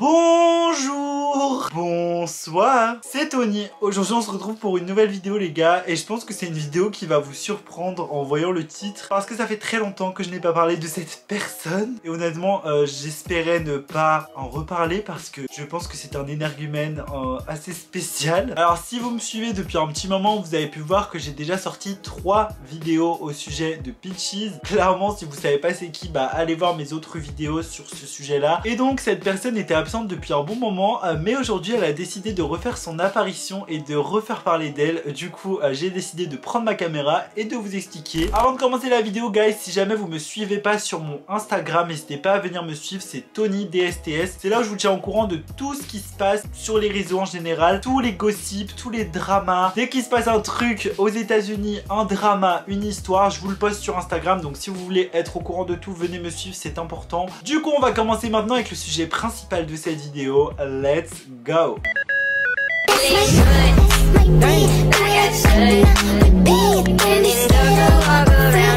Bonjour Bonsoir C'est Tony. Aujourd'hui on se retrouve pour une nouvelle vidéo les gars et je pense que c'est une vidéo qui va vous surprendre en voyant le titre parce que ça fait très longtemps que je n'ai pas parlé de cette personne et honnêtement euh, j'espérais ne pas en reparler parce que je pense que c'est un énergumène euh, assez spécial. Alors si vous me suivez depuis un petit moment vous avez pu voir que j'ai déjà sorti trois vidéos au sujet de Peaches. Clairement si vous savez pas c'est qui bah allez voir mes autres vidéos sur ce sujet là. Et donc cette personne était absente depuis un bon moment, euh, mais aujourd'hui elle a décidé de refaire son apparition et de refaire parler d'elle. Du coup, euh, j'ai décidé de prendre ma caméra et de vous expliquer. Avant de commencer la vidéo, guys, si jamais vous me suivez pas sur mon Instagram, n'hésitez pas à venir me suivre, c'est Tony DSTS. C'est là où je vous tiens au courant de tout ce qui se passe sur les réseaux en général, tous les gossips, tous les dramas. Dès qu'il se passe un truc aux États-Unis, un drama, une histoire, je vous le poste sur Instagram. Donc si vous voulez être au courant de tout, venez me suivre, c'est important. Du coup, on va commencer maintenant avec le sujet principal de cette vidéo. Let's go Make me, make me, make me, make me, make me, walk around.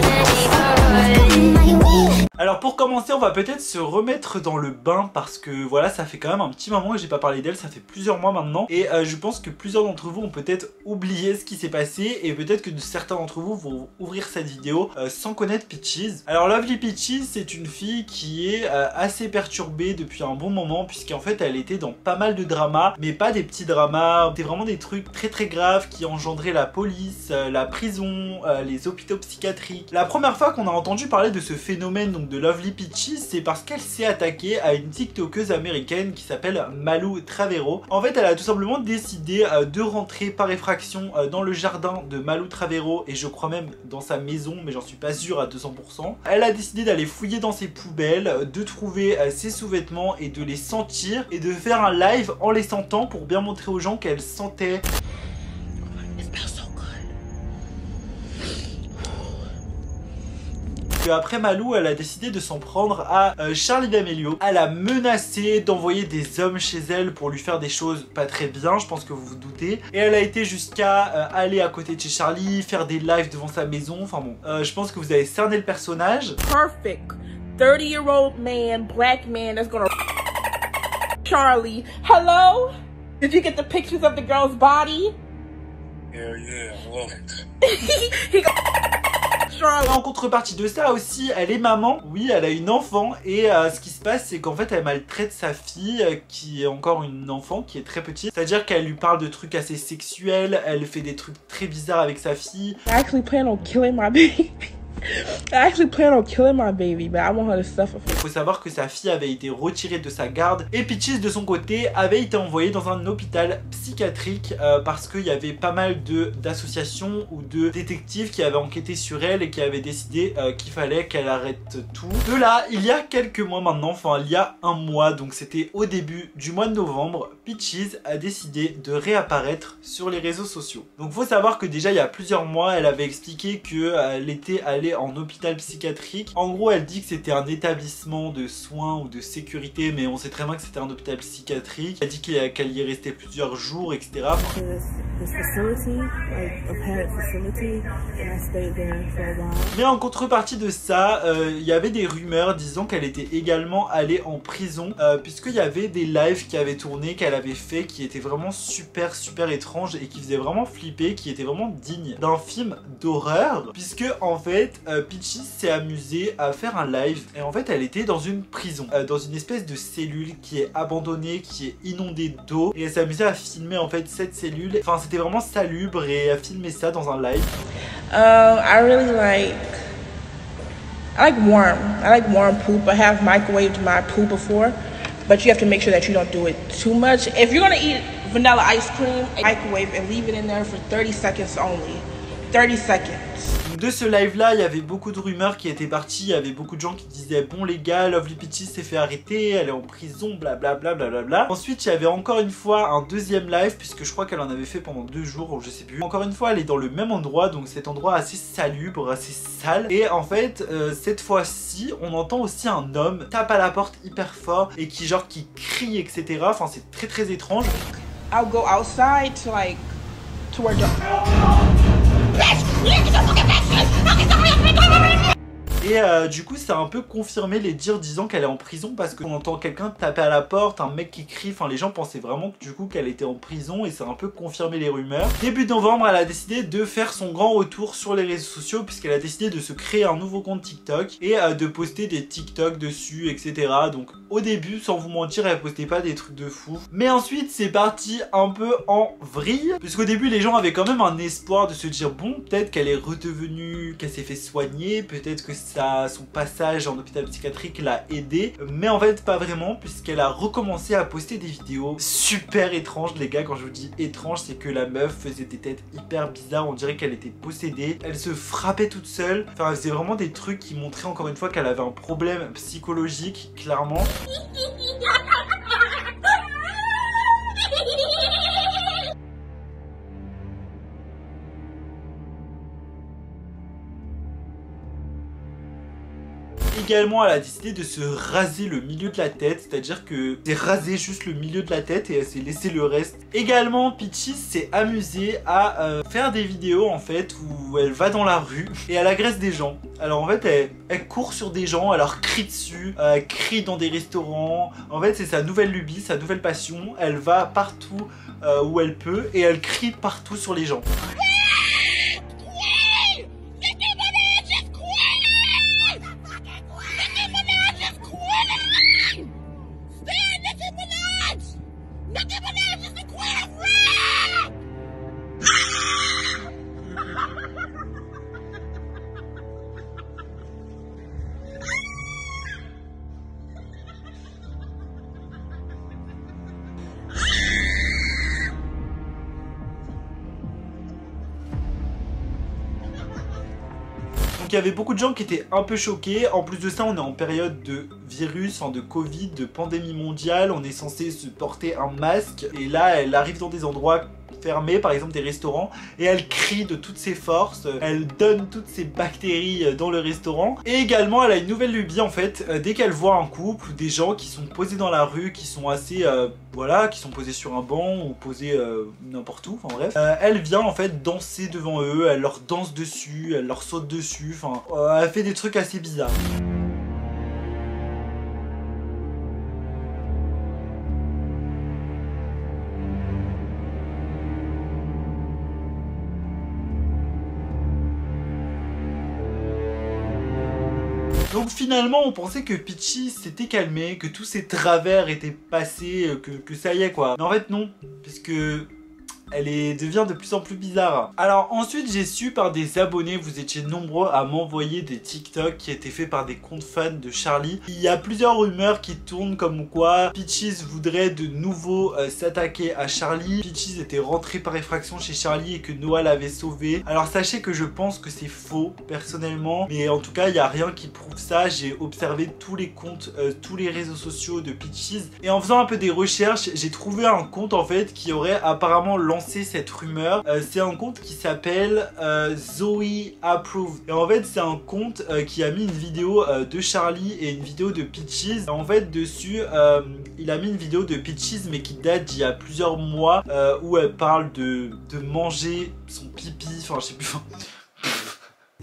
Alors pour commencer, on va peut-être se remettre dans le bain parce que voilà, ça fait quand même un petit moment que j'ai pas parlé d'elle, ça fait plusieurs mois maintenant. Et euh, je pense que plusieurs d'entre vous ont peut-être oublié ce qui s'est passé et peut-être que certains d'entre vous vont ouvrir cette vidéo euh, sans connaître Peaches. Alors Lovely Peaches, c'est une fille qui est euh, assez perturbée depuis un bon moment puisqu'en fait elle était dans pas mal de dramas, mais pas des petits dramas, c'était vraiment des trucs très très graves qui engendraient la police, la prison, les hôpitaux psychiatriques. La première fois qu'on a entendu parler de ce phénomène donc de Lovely Peachy, c'est parce qu'elle s'est attaquée à une tiktokeuse américaine qui s'appelle Malou Travero. En fait, elle a tout simplement décidé euh, de rentrer par effraction euh, dans le jardin de Malou Travero et je crois même dans sa maison, mais j'en suis pas sûr à 200%. Elle a décidé d'aller fouiller dans ses poubelles, de trouver euh, ses sous-vêtements et de les sentir et de faire un live en les sentant pour bien montrer aux gens qu'elle sentait après Malou, elle a décidé de s'en prendre à euh, Charlie D'Amelio. Elle a menacé d'envoyer des hommes chez elle pour lui faire des choses pas très bien, je pense que vous vous doutez. Et elle a été jusqu'à euh, aller à côté de chez Charlie, faire des lives devant sa maison. Enfin bon, euh, je pense que vous avez cerné le personnage. Perfect. 30 year old man, black man that's gonna Charlie. Hello? Did you get the pictures of the girl's body? Yeah, yeah, I love it. En contrepartie de ça aussi, elle est maman. Oui, elle a une enfant. Et euh, ce qui se passe, c'est qu'en fait, elle maltraite sa fille, euh, qui est encore une enfant, qui est très petite. C'est-à-dire qu'elle lui parle de trucs assez sexuels. Elle fait des trucs très bizarres avec sa fille. I actually plan on killing my. I actually plan on killing my baby, but I want her to suffer. Il faut savoir que sa fille avait été retirée de sa garde et Peaches de son côté avait été envoyée dans un hôpital psychiatrique euh, parce qu'il y avait pas mal d'associations ou de détectives qui avaient enquêté sur elle et qui avaient décidé euh, qu'il fallait qu'elle arrête tout. De là, il y a quelques mois maintenant, enfin il y a un mois, donc c'était au début du mois de novembre, Peaches a décidé de réapparaître sur les réseaux sociaux. Donc faut savoir que déjà il y a plusieurs mois, elle avait expliqué qu'elle était allée en hôpital psychiatrique. En gros, elle dit que c'était un établissement de soins ou de sécurité, mais on sait très bien que c'était un hôpital psychiatrique. Elle dit qu'elle y est restée plusieurs jours, etc. Mais en contrepartie de ça, euh, il y avait des rumeurs disant qu'elle était également allée en prison, euh, puisqu'il y avait des lives qui avaient tourné, qu'elle avait fait, qui étaient vraiment super super étranges et qui faisaient vraiment flipper, qui étaient vraiment dignes d'un film d'horreur, puisque en fait, euh, Peachy s'est amusée à faire un live et en fait elle était dans une prison, euh, dans une espèce de cellule qui est abandonnée, qui est inondée d'eau et elle amusée à filmer en fait cette cellule. Vraiment salubre et filmer ça dans un live. Uh, I really like I like warm. I like warm poop. I have microwaved my poop before, but you have to make sure that you don't do it too much. If you're gonna eat vanilla ice cream, microwave and leave it in there for 30 seconds only. 30 seconds de ce live là, il y avait beaucoup de rumeurs qui étaient parties, il y avait beaucoup de gens qui disaient bon les gars, Lovely Peachy s'est fait arrêter, elle est en prison, blablabla. Bla, bla, bla, Ensuite, il y avait encore une fois un deuxième live, puisque je crois qu'elle en avait fait pendant deux jours, je sais plus. Encore une fois, elle est dans le même endroit, donc cet endroit assez salubre, assez sale. Et en fait, euh, cette fois-ci, on entend aussi un homme tape à la porte hyper fort et qui genre qui crie, etc. Enfin, c'est très très étrange. I'll go outside to like to where Et euh, du coup, ça a un peu confirmé les dires disant qu'elle est en prison parce qu'on entend quelqu'un taper à la porte, un mec qui crie. Enfin, les gens pensaient vraiment que du coup qu'elle était en prison et ça a un peu confirmé les rumeurs. Début novembre, elle a décidé de faire son grand retour sur les réseaux sociaux puisqu'elle a décidé de se créer un nouveau compte TikTok et euh, de poster des TikTok dessus, etc. Donc au début, sans vous mentir, elle postait pas des trucs de fou. Mais ensuite, c'est parti un peu en vrille puisqu'au début, les gens avaient quand même un espoir de se dire bon, peut-être qu'elle est redevenue, qu'elle s'est fait soigner, peut-être que ça, son passage en hôpital psychiatrique l'a aidé, mais en fait pas vraiment puisqu'elle a recommencé à poster des vidéos super étranges les gars. Quand je vous dis étrange, c'est que la meuf faisait des têtes hyper bizarres, on dirait qu'elle était possédée, elle se frappait toute seule, enfin elle faisait vraiment des trucs qui montraient encore une fois qu'elle avait un problème psychologique, clairement. Également, elle a décidé de se raser le milieu de la tête, c'est-à-dire que c'est rasé juste le milieu de la tête et elle s'est laissé le reste. Également, Peachy s'est amusée à euh, faire des vidéos en fait où elle va dans la rue et elle agresse des gens. Alors en fait, elle, court sur des gens, elle leur crie dessus, euh, elle crie dans des restaurants. En fait, c'est sa nouvelle lubie, sa nouvelle passion. Elle va partout euh, où elle peut et elle crie partout sur les gens. Il y avait beaucoup de gens qui étaient un peu choqués. En plus de ça, on est en période de virus, enfin de Covid, de pandémie mondiale. On est censé se porter un masque. Et là, elle arrive dans des endroits fermés, par exemple des restaurants, et elle crie de toutes ses forces, elle donne toutes ses bactéries dans le restaurant, et également elle a une nouvelle lubie en fait, euh, dès qu'elle voit un couple ou des gens qui sont posés dans la rue, qui sont assez, euh, voilà, qui sont posés sur un banc ou posés euh, n'importe où, enfin bref, euh, elle vient en fait danser devant eux, elle leur danse dessus, elle leur saute dessus, enfin, euh, elle fait des trucs assez bizarres. Donc finalement, on pensait que Peachy s'était calmé, que tous ses travers étaient passés, euh, que, que ça y est quoi. Mais en fait non, puisque elle devient de plus en plus bizarre. Alors ensuite j'ai su par des abonnés, vous étiez nombreux à m'envoyer des TikTok qui étaient faits par des comptes fans de Charlie. Il y a plusieurs rumeurs qui tournent comme quoi Peaches voudrait de nouveau euh, s'attaquer à Charlie. Peaches était rentré par effraction chez Charlie et que Noah l'avait sauvé. Alors sachez que je pense que c'est faux personnellement, mais en tout cas il n'y a rien qui prouve ça. J'ai observé tous les comptes, euh, tous les réseaux sociaux de Peaches et en faisant un peu des recherches, j'ai trouvé un compte en fait qui aurait apparemment lancé cette rumeur. Euh, c'est un compte qui s'appelle euh, Zoe Approved. Et en fait, c'est un compte euh, qui a mis une vidéo de Charlie et une vidéo de Peaches. En fait, dessus, il a mis une vidéo de Peaches, mais qui date d'il y a plusieurs mois, où elle parle de, de manger son pipi. Enfin, je sais plus.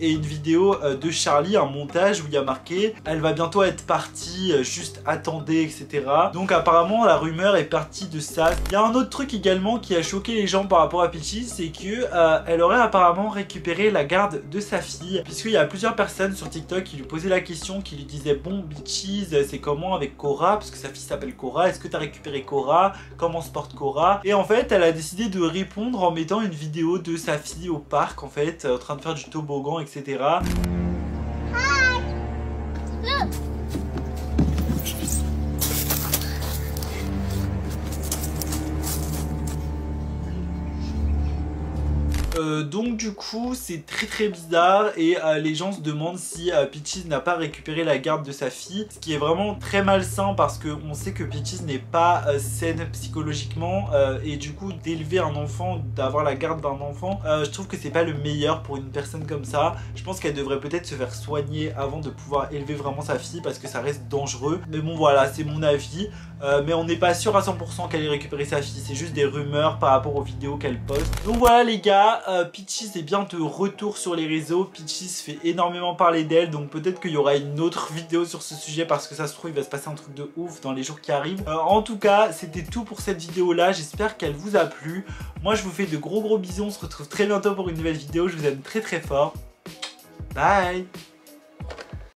Et une vidéo euh, de Charlie, un montage où il y a marqué elle va bientôt être partie, euh, juste attendez, etc. Donc apparemment la rumeur est partie de ça. Il y a un autre truc également qui a choqué les gens par rapport à Peachy, c'est que euh, elle aurait apparemment récupéré la garde de sa fille, puisqu'il y a plusieurs personnes sur TikTok qui lui posaient la question, qui lui disaient bon Peaches, c'est comment avec Cora, parce que sa fille s'appelle Cora, est-ce que tu as récupéré Cora, comment se porte Cora? Et en fait elle a décidé de répondre en mettant une vidéo de sa fille au parc en fait, en train de faire du toboggan, etc etc. Hi. Look. Euh, donc du coup c'est très très bizarre et euh, les gens se demandent si euh, Peaches n'a pas récupéré la garde de sa fille ce qui est vraiment très malsain parce qu'on sait que Peaches n'est pas euh, saine psychologiquement et du coup d'élever un enfant d'avoir la garde d'un enfant je trouve que c'est pas le meilleur pour une personne comme ça. Je pense qu'elle devrait peut-être se faire soigner avant de pouvoir élever vraiment sa fille parce que ça reste dangereux. Mais bon voilà c'est mon avis. Mais on n'est pas sûr à 100% qu'elle ait récupéré sa fille. C'est juste des rumeurs par rapport aux vidéos qu'elle poste. Donc voilà les gars euh, Peaches est bien de retour sur les réseaux. Peaches fait énormément parler d'elle, donc peut-être qu'il y aura une autre vidéo sur ce sujet parce que ça se trouve il va se passer un truc de ouf dans les jours qui arrivent. Euh, en tout cas, c'était tout pour cette vidéo là. J'espère qu'elle vous a plu. Moi, je vous fais de gros gros bisous. On se retrouve très bientôt pour une nouvelle vidéo. Je vous aime très très fort. Bye